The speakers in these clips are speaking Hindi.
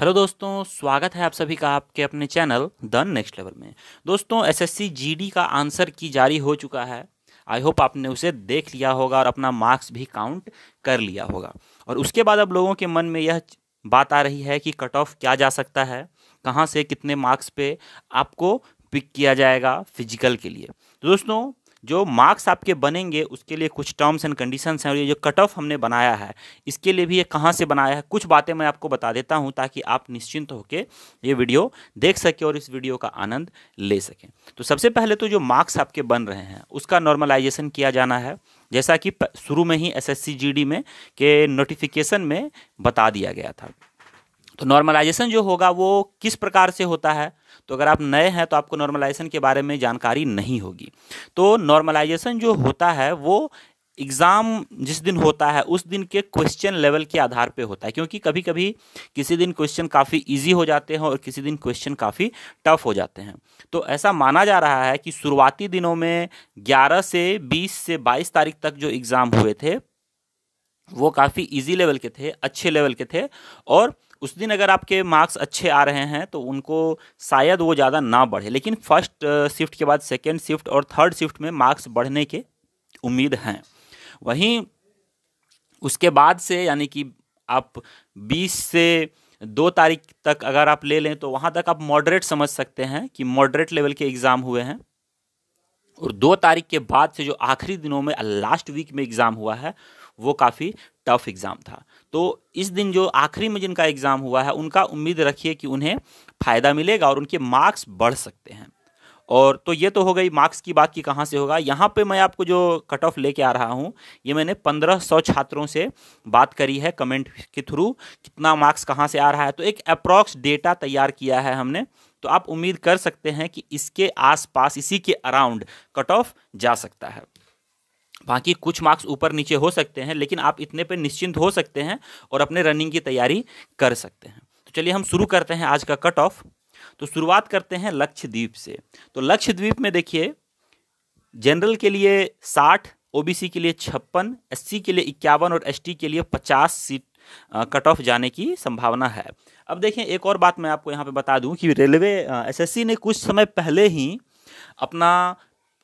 हेलो दोस्तों, स्वागत है आप सभी का आपके अपने चैनल द नेक्स्ट लेवल में। दोस्तों, एसएससी जीडी का आंसर की जारी हो चुका है। आई होप आपने उसे देख लिया होगा और अपना मार्क्स भी काउंट कर लिया होगा। और उसके बाद अब लोगों के मन में यह बात आ रही है कि कट ऑफ़ क्या जा सकता है, कहाँ से कितने मार्क्स पे आपको पिक किया जाएगा फ़िज़िकल के लिए। तो दोस्तों जो मार्क्स आपके बनेंगे, उसके लिए कुछ टर्म्स एंड कंडीशंस हैं और ये जो कट ऑफ़ हमने बनाया है, इसके लिए भी ये कहाँ से बनाया है, कुछ बातें मैं आपको बता देता हूँ ताकि आप निश्चिंत होकर ये वीडियो देख सकें और इस वीडियो का आनंद ले सकें। तो सबसे पहले तो जो मार्क्स आपके बन रहे हैं, उसका नॉर्मलाइजेशन किया जाना है। जैसा कि शुरू में ही एस एस में के नोटिफिकेशन में बता दिया गया था। तो नॉर्मलाइजेशन जो होगा वो किस प्रकार से होता है? तो अगर आप नए हैं तो आपको नॉर्मलाइजेशन के बारे में जानकारी नहीं होगी। तो नॉर्मलाइजेशन जो होता है, वो एग्ज़ाम जिस दिन होता है, उस दिन के क्वेश्चन लेवल के आधार पे होता है। क्योंकि कभी कभी किसी दिन क्वेश्चन काफ़ी इजी हो जाते हैं और किसी दिन क्वेश्चन काफ़ी टफ हो जाते हैं। तो ऐसा माना जा रहा है कि शुरुआती दिनों में 11 से 20 से 22 तारीख तक जो एग्ज़ाम हुए थे, वो काफ़ी इजी लेवल के थे, अच्छे लेवल के थे और उस दिन अगर आपके मार्क्स अच्छे आ रहे हैं तो उनको शायद वो ज़्यादा ना बढ़े। लेकिन फ़र्स्ट शिफ्ट के बाद सेकेंड शिफ्ट और थर्ड शिफ्ट में मार्क्स बढ़ने के उम्मीद हैं। वहीं उसके बाद से, यानी कि आप 20 से दो तारीख तक अगर आप ले लें तो वहाँ तक आप मॉडरेट समझ सकते हैं कि मॉडरेट लेवल के एग्ज़ाम हुए हैं। और दो तारीख के बाद से जो आखिरी दिनों में लास्ट वीक में एग्ज़ाम हुआ है वो काफ़ी टफ एग्ज़ाम था। तो इस दिन जो आखिरी में जिनका एग्ज़ाम हुआ है, उनका उम्मीद रखिए कि उन्हें फ़ायदा मिलेगा और उनके मार्क्स बढ़ सकते हैं। और तो ये तो हो गई मार्क्स की बात की कहाँ से होगा। यहाँ पे मैं आपको जो कट ऑफ़ लेके आ रहा हूँ, ये मैंने पंद्रह सौ छात्रों से बात करी है कमेंट के थ्रू कितना मार्क्स कहाँ से आ रहा है। तो एक अप्रॉक्स डेटा तैयार किया है हमने। तो आप उम्मीद कर सकते हैं कि इसके आसपास, इसी के अराउंड कट ऑफ़ जा सकता है। बाकी कुछ मार्क्स ऊपर नीचे हो सकते हैं, लेकिन आप इतने पे निश्चिंत हो सकते हैं और अपने रनिंग की तैयारी कर सकते हैं। तो चलिए हम शुरू करते हैं आज का कट ऑफ़ तो शुरुआत करते हैं लक्षद्वीप से। तो लक्षद्वीप में देखिए जनरल के लिए साठ ओबीसी के लिए छप्पन एससी के लिए इक्यावन और एसटी के लिए पचास सीट कट ऑफ़ जाने की संभावना है। अब देखें एक और बात मैं आपको यहाँ पे बता दूँ कि रेलवे एसएससी ने कुछ समय पहले ही अपना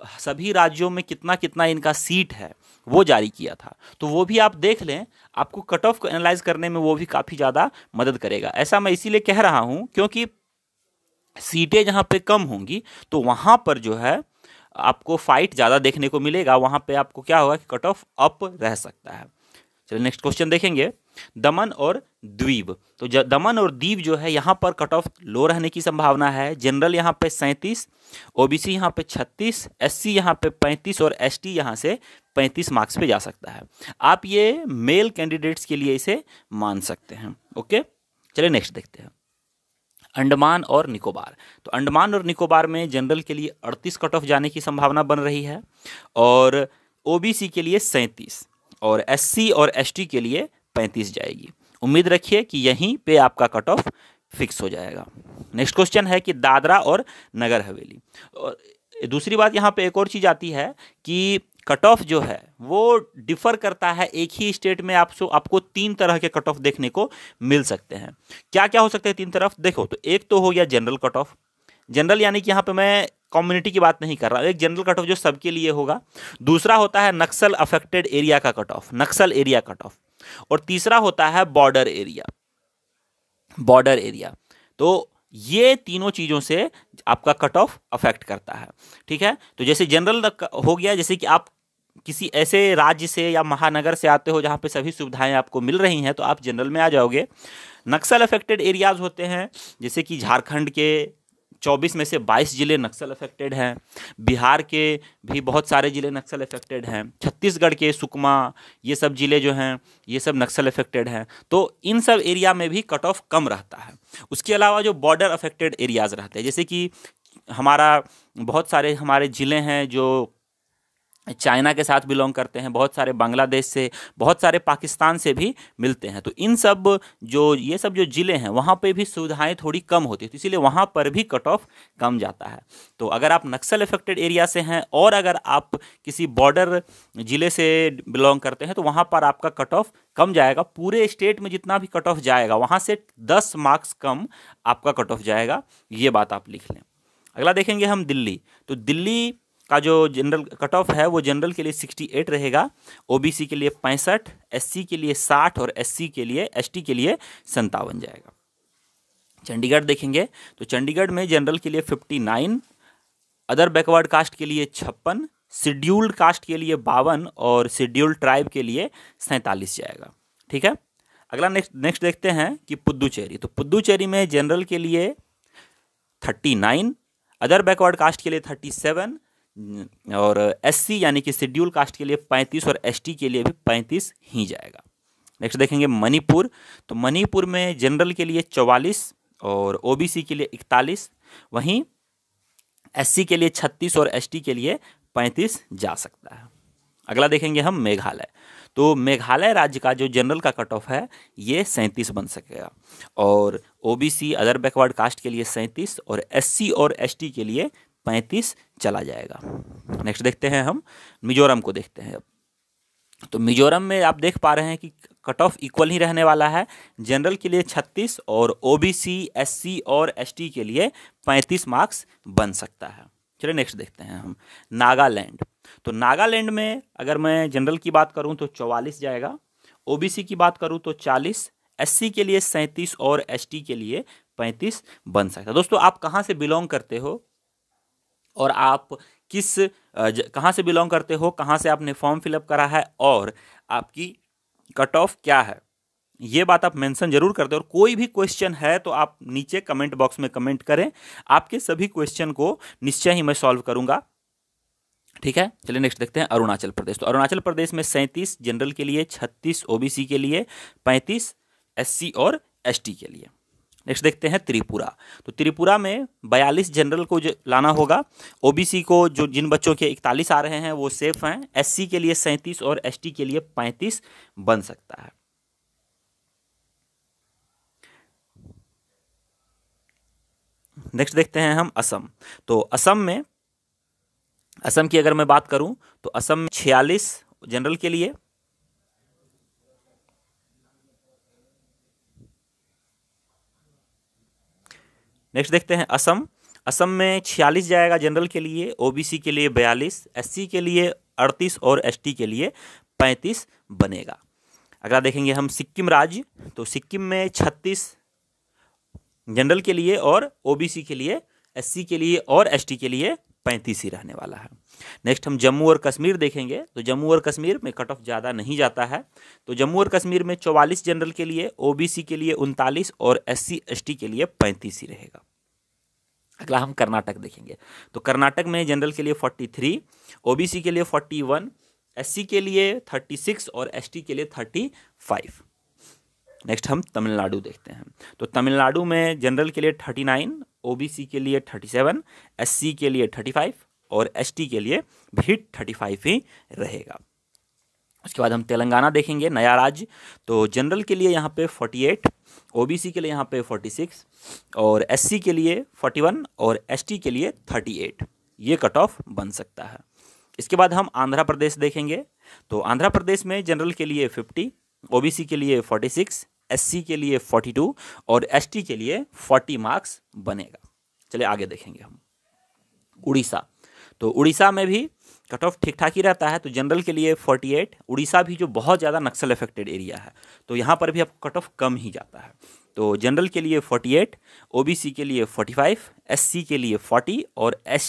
सभी राज्यों में कितना कितना इनका सीट है, वो जारी किया था। तो वो भी आप देख लें, आपको कट ऑफ़ को एनालाइज करने में वो भी काफ़ी ज़्यादा मदद करेगा। ऐसा मैं इसीलिए कह रहा हूँ, क्योंकि सीटें जहाँ पे कम होंगी तो वहाँ पर जो है, आपको फाइट ज़्यादा देखने को मिलेगा। वहाँ पे आपको क्या होगा कि कट ऑफ़ अप रह सकता है। चलिए नेक्स्ट क्वेश्चन देखेंगे। दमन और द्वीप। तो दमन और द्वीप जो है, यहाँ पर कट ऑफ़ लो रहने की संभावना है। जनरल यहाँ पे सैंतीस ओबीसी यहाँ पे छत्तीस एससी यहाँ पे पैंतीस और एसटी यहाँ से पैंतीस मार्क्स पे जा सकता है। आप ये मेल कैंडिडेट्स के लिए इसे मान सकते हैं। ओके चलिए नेक्स्ट देखते हैं। अंडमान और निकोबार। तो अंडमान और निकोबार में जनरल के लिए अड़तीस कट ऑफ़ जाने की संभावना बन रही है और ओबीसी के लिए सैंतीस और एससी और एसटी के लिए पैंतीस जाएगी। उम्मीद रखिए कि यहीं पे आपका कट ऑफ़ फिक्स हो जाएगा। नेक्स्ट क्वेश्चन है कि दादरा और नगर हवेली। और दूसरी बात यहाँ पे एक और चीज़ आती है कि कट ऑफ़ जो है, वो डिफर करता है एक ही स्टेट में आपको आपको तीन तरह के कट ऑफ़ देखने को मिल सकते हैं। क्या क्या हो सकते हैं तीन तरफ़? देखो तो एक तो हो गया जनरल कट ऑफ़ जनरल यानी कि यहाँ पे मैं कम्युनिटी की बात नहीं कर रहा एक जनरल कट ऑफ़ जो सबके लिए होगा। दूसरा होता है नक्सल अफेक्टेड एरिया का cut off Naxal area cut off और तीसरा होता है बॉर्डर एरिया। Border area. तो ये तीनों चीज़ों से आपका कट ऑफ़ अफेक्ट करता है, ठीक है? तो जैसे जनरल हो गया, जैसे कि आप किसी ऐसे राज्य से या महानगर से आते हो जहाँ पे सभी सुविधाएँ आपको मिल रही हैं तो आप जनरल में आ जाओगे। नक्सल अफेक्टेड एरियाज़ होते हैं, जैसे कि झारखंड के चौबीस में से बाईस ज़िले नक्सल अफेक्टेड हैं। बिहार के भी बहुत सारे ज़िले नक्सल अफेक्टेड हैं। छत्तीसगढ़ के सुकमा, ये सब ज़िले जो हैं, ये सब नक्सल अफेक्टेड हैं। तो इन सब एरिया में भी कट ऑफ़ कम रहता है। उसके अलावा जो बॉर्डर अफेक्टेड एरियाज़ रहते हैं, जैसे कि हमारा बहुत सारे हमारे ज़िले हैं जो चाइना के साथ बिलोंग करते हैं, बहुत सारे बांग्लादेश से, बहुत सारे पाकिस्तान से भी मिलते हैं। तो इन सब जो, ये सब जो ज़िले हैं, वहाँ पे भी सुविधाएँ थोड़ी कम होती है तो इसीलिए वहाँ पर भी कट ऑफ़ कम जाता है। तो अगर आप नक्सल इफेक्टेड एरिया से हैं, और अगर आप किसी बॉर्डर ज़िले से बिलोंग करते हैं तो वहाँ पर आपका कट ऑफ़ कम जाएगा। पूरे स्टेट में जितना भी कट ऑफ़ जाएगा, वहाँ से दस मार्क्स कम आपका कट ऑफ़ जाएगा। ये बात आप लिख लें। अगला देखेंगे हम दिल्ली। तो दिल्ली का जो जनरल कट ऑफ़ है वो जनरल के लिए 68 रहेगा ओबीसी के लिए पैंसठ एससी के लिए 60 और एससी के लिए एसटी के लिए संतावन जाएगा चंडीगढ़ देखेंगे तो चंडीगढ़ में जनरल के लिए 59 अदर बैकवर्ड कास्ट के लिए छप्पन शेड्यूल्ड कास्ट के लिए बावन और शेड्यूल्ड ट्राइब के लिए सैंतालीस जाएगा ठीक है अगला नेक्स्ट नेक्स्ट देखते हैं कि पुद्दुचेरी तो पुद्दुचेरी में जनरल के लिए thirty nine other backward caste के लिए थर्टी सेवन और एससी यानी कि शेड्यूल कास्ट के लिए पैंतीस और एसटी के लिए भी पैंतीस ही जाएगा। नेक्स्ट देखेंगे मणिपुर। तो मणिपुर में जनरल के लिए चौवालीस और ओबीसी के लिए इकतालीस। वहीं एससी के लिए छत्तीस और एसटी के लिए पैंतीस जा सकता है। अगला देखेंगे हम मेघालय। तो मेघालय राज्य का जो जनरल का कट ऑफ़ है, ये सैंतीस बन सकेगा। और ओबीसी अदर बैकवर्ड कास्ट के लिए सैंतीस और एससी और एसटी के लिए पैंतीस चला जाएगा। नेक्स्ट देखते हैं हम, मिजोरम को देखते हैं। तो मिजोरम में आप देख पा रहे हैं कि कट ऑफ़ इक्वल ही रहने वाला है। जनरल के लिए 36 और ओबीसी एससी और एसटी के लिए 35 मार्क्स बन सकता है। चलिए नेक्स्ट देखते हैं हम, नागालैंड। तो नागालैंड में अगर मैं जनरल की बात करूँ तो 44 जाएगा। ओबीसी की बात करूँ तो 40 एससी के लिए सैंतीस और एसटी के लिए 35 बन सकता है। दोस्तों, आप कहाँ से बिलोंग करते हो? और आप किस कहाँ से बिलोंग करते हो, कहाँ से आपने फॉर्म फिलअप करा है और आपकी कट ऑफ़ क्या है? ये बात आप मेंशन ज़रूर करते हो और कोई भी क्वेश्चन है तो आप नीचे कमेंट बॉक्स में कमेंट करें। आपके सभी क्वेश्चन को निश्चय ही मैं सॉल्व करूँगा। ठीक है? चलिए नेक्स्ट देखते हैं अरुणाचल प्रदेश। तो अरुणाचल प्रदेश में सैंतीस जनरल के लिए, छत्तीस ओबीसी के लिए, पैंतीस एससी और एसटी के लिए। नेक्स्ट देखते हैं त्रिपुरा। तो त्रिपुरा में बयालीस जनरल को लाना होगा ओबीसी को जो जिन बच्चों के इकतालीस आ रहे हैं वो सेफ़ हैं एससी के लिए सैंतीस और एसटी के लिए पैंतीस बन सकता है। नेक्स्ट देखते हैं हम असम। तो असम में, असम की अगर मैं बात करूँ तो असम में छियालीस जनरल के लिए नेक्स्ट देखते हैं असम। असम में छियालीस जाएगा जनरल के लिए ओबीसी के लिए बयालीस एससी के लिए अड़तीस और एसटी के लिए पैंतीस बनेगा। अगला देखेंगे हम सिक्किम राज्य। तो सिक्किम में छत्तीस जनरल के लिए और ओबीसी के लिए एससी के लिए और एसटी के लिए पैंतीस ही रहने वाला है। नेक्स्ट हम जम्मू और कश्मीर देखेंगे। तो जम्मू और कश्मीर में कट ऑफ़ ज़्यादा नहीं जाता है। तो जम्मू और कश्मीर में चौवालीस जनरल के लिए ओबीसी के लिए उनतालीस और एससी एसटी के लिए पैंतीस ही रहेगा। अगला हम कर्नाटक देखेंगे। तो कर्नाटक में जनरल के लिए फोर्टी थ्री ओबीसी के लिए फोर्टी वन एस के लिए थर्टी सिक्स और एसटी के लिए थर्टी फाइव नेक्स्ट हम तमिलनाडु देखते हैं। तो तमिलनाडु में जनरल के लिए थर्टी नाइन ओ के लिए थर्टी सेवन एस के लिए थर्टी फाइव और एसटी के लिए भी थर्टी फाइव ही रहेगा। उसके बाद हम तेलंगाना देखेंगे, नया राज्य। तो जनरल के लिए यहाँ पे फोर्टी एट ओबीसी के लिए यहाँ पे फोर्टी सिक्स और एससी के लिए फोर्टी वन और एसटी के लिए थर्टी एट ये कट ऑफ़ बन सकता है। इसके बाद हम आंध्र प्रदेश देखेंगे। तो आंध्र प्रदेश में जनरल के लिए फिफ्टी ओबीसी के लिए फोर्टी सिक्स एससी के लिए फोर्टी टू और एसटी के लिए फोर्टी मार्क्स बनेगा। चलिए आगे देखेंगे हम। उड़ीसा। तो उड़ीसा में भी कट ऑफ़ ठीक ठाक ही रहता है तो जनरल के लिए 48 उड़ीसा भी जो बहुत ज़्यादा नक्सल अफेक्टेड एरिया है तो यहाँ पर भी अब कट ऑफ़ कम ही जाता है तो जनरल के लिए 48 ओबीसी के लिए 45 एससी के लिए 40 और एस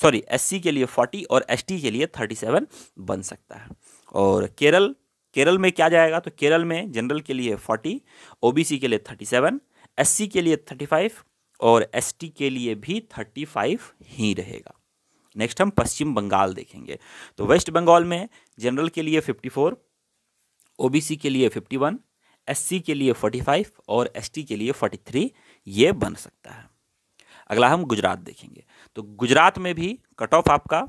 सॉरी एससी के लिए 40 और एसटी के लिए 37 बन सकता है और केरल केरल में क्या जाएगा तो केरल में जनरल के लिए 40 ओबीसी के लिए 37 एससी के लिए 35 और एसटी के लिए भी 35 ही रहेगा नेक्स्ट हम पश्चिम बंगाल देखेंगे। तो वेस्ट बंगाल में जनरल के लिए 54 ओबीसी के लिए 51 एससी के लिए 45 और एसटी के लिए 43 ये बन सकता है। अगला हम गुजरात देखेंगे। तो गुजरात में भी कट ऑफ़ आपका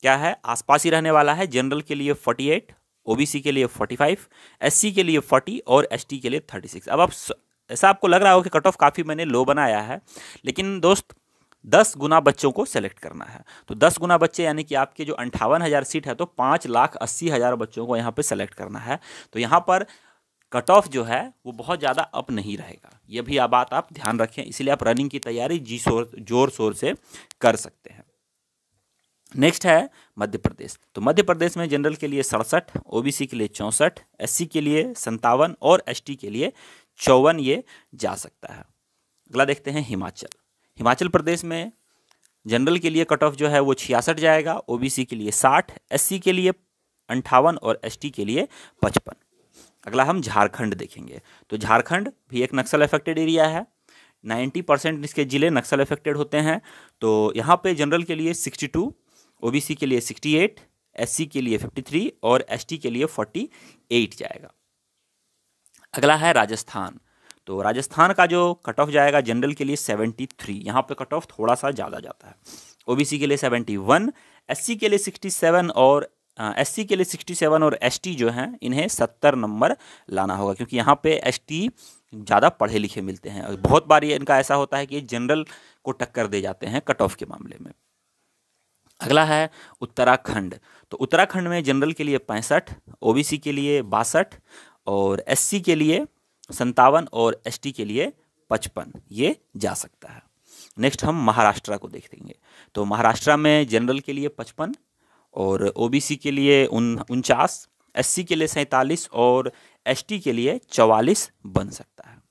क्या है? आसपास ही रहने वाला है जनरल के लिए 48 ओबीसी के लिए 45 एससी के लिए 40 और एसटी के लिए 36 अब आप ऐसा आपको लग रहा हो कि कट ऑफ़ काफ़ी मैंने लो बनाया है, लेकिन दोस्त दस गुना बच्चों को सेलेक्ट करना है। तो दस गुना बच्चे यानी कि आपके जो अंठावन हज़ार सीट है तो पाँच लाख अस्सी हज़ार बच्चों को यहाँ पे सेलेक्ट करना है। तो यहाँ पर कट ऑफ़ जो है, वो बहुत ज़्यादा अप नहीं रहेगा। ये भी आप बात आप ध्यान रखें, इसलिए आप रनिंग की तैयारी जी शोर, ज़ोर शोर से कर सकते हैं। नेक्स्ट है मध्य प्रदेश। तो मध्य प्रदेश में जनरल के लिए सड़सठ ओबीसी के लिए चौंसठ एससी के लिए संतावन और एसटी के लिए चौवन ये जा सकता है। अगला देखते हैं हिमाचल। हिमाचल प्रदेश में जनरल के लिए कट ऑफ़ जो है वो छियासठ जाएगा ओबीसी के लिए साठ एससी के लिए अंठावन और एसटी के लिए पचपन। अगला हम झारखंड देखेंगे। तो झारखंड भी एक नक्सल अफेक्टेड एरिया है। नाइन्टी परसेंट इसके ज़िले नक्सल अफेक्टेड होते हैं। तो यहाँ पे जनरल के लिए सिक्सटी टू ओ के लिए सिक्सटी एट एस के लिए फिफ्टी थ्री और एसटी के लिए फोर्टी एट जाएगा। अगला है राजस्थान। तो राजस्थान का जो कट ऑफ़ जाएगा जनरल के लिए सेवेंटी थ्री यहाँ पर कट ऑफ़ थोड़ा सा ज़्यादा जाता है। ओबीसी के लिए सेवेंटी वन एस के लिए सिक्सटी सेवन और एस सी के लिए सिक्सटी सेवन और एस टी जो हैं, इन्हें सत्तर नंबर लाना होगा, क्योंकि यहाँ पे एस टी ज़्यादा पढ़े लिखे मिलते हैं। और बहुत बार ये इनका ऐसा होता है कि जनरल को टक्कर दे जाते हैं कट ऑफ़ के मामले में। अगला है उत्तराखंड। तो उत्तराखंड में जनरल के लिए पैंसठ ओबीसी के लिए बासठ और एससी के लिए संतावन और एसटी के लिए पचपन। ये जा सकता है। नेक्स्ट हम महाराष्ट्र को देखेंगे। तो महाराष्ट्र में जनरल के लिए पचपन और ओबीसी के लिए उन, उनचास एस के लिए सैंतालीस और एसटी के लिए चवालीस बन सकता है।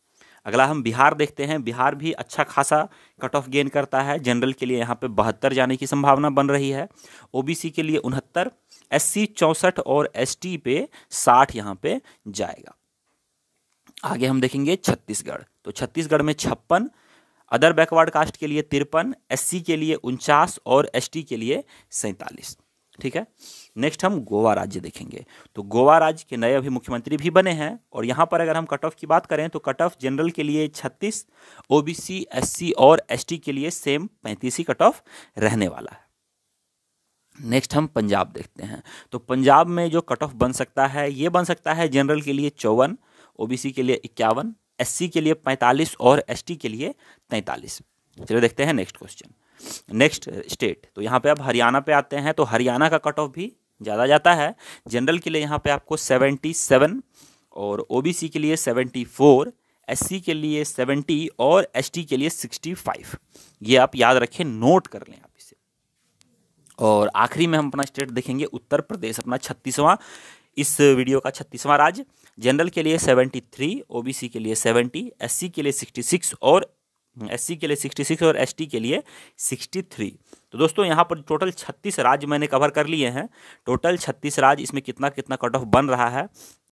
अगला हम बिहार देखते हैं। बिहार भी अच्छा खासा कट ऑफ़ गेन करता है। जनरल के लिए यहाँ पे बहत्तर जाने की संभावना बन रही है। ओबीसी के लिए उनहत्तर एस सी चौंसठ और एस टी पे साठ यहाँ पे जाएगा। आगे हम देखेंगे छत्तीसगढ़। तो छत्तीसगढ़ में छप्पन, अदर बैकवर्ड कास्ट के लिए तिरपन एस के लिए उनचास और एसटी के लिए सैंतालीस। ठीक है? नेक्स्ट हम गोवा राज्य देखेंगे। तो गोवा राज्य के नए अभी मुख्यमंत्री भी बने हैं और यहाँ पर अगर हम कट ऑफ़ की बात करें तो कट ऑफ़ जनरल के लिए छत्तीस ओबीसी एससी और एसटी के लिए सेम पैंतीस ही कट ऑफ़ रहने वाला है। नेक्स्ट हम पंजाब देखते हैं। तो पंजाब में जो कट ऑफ़ बन सकता है, ये बन सकता है जनरल के लिए चौवन ओबीसी के लिए इक्यावन एससी के लिए पैंतालीस और एसटी के लिए तैंतालीस। चलिए देखते हैं नेक्स्ट क्वेश्चन नेक्स्ट स्टेट तो यहाँ पे अब हरियाणा पे आते हैं तो हरियाणा का कट ऑफ़ भी ज़्यादा जाता है। जनरल के लिए यहाँ पे आपको सेवेंटी सेवन और ओबीसी के लिए सेवेंटी फोर एस के लिए सेवेंटी और एसटी के लिए सिक्सटी फाइव ये आप याद रखें नोट कर लें आप इसे। और आखिरी में हम अपना स्टेट देखेंगे, उत्तर प्रदेश, अपना छत्तीसवां। इस वीडियो का छत्तीसवां राज्य जनरल के लिए सेवेंटी थ्री ओबीसी के लिए सेवेंटी एससी के लिए सिक्सटी सिक्स और एससी के लिए 66 और एसटी के लिए 63 तो दोस्तों, यहाँ पर टोटल 36 राज्य मैंने कवर कर लिए हैं। टोटल 36 राज्य इसमें कितना कितना कट ऑफ़ बन रहा है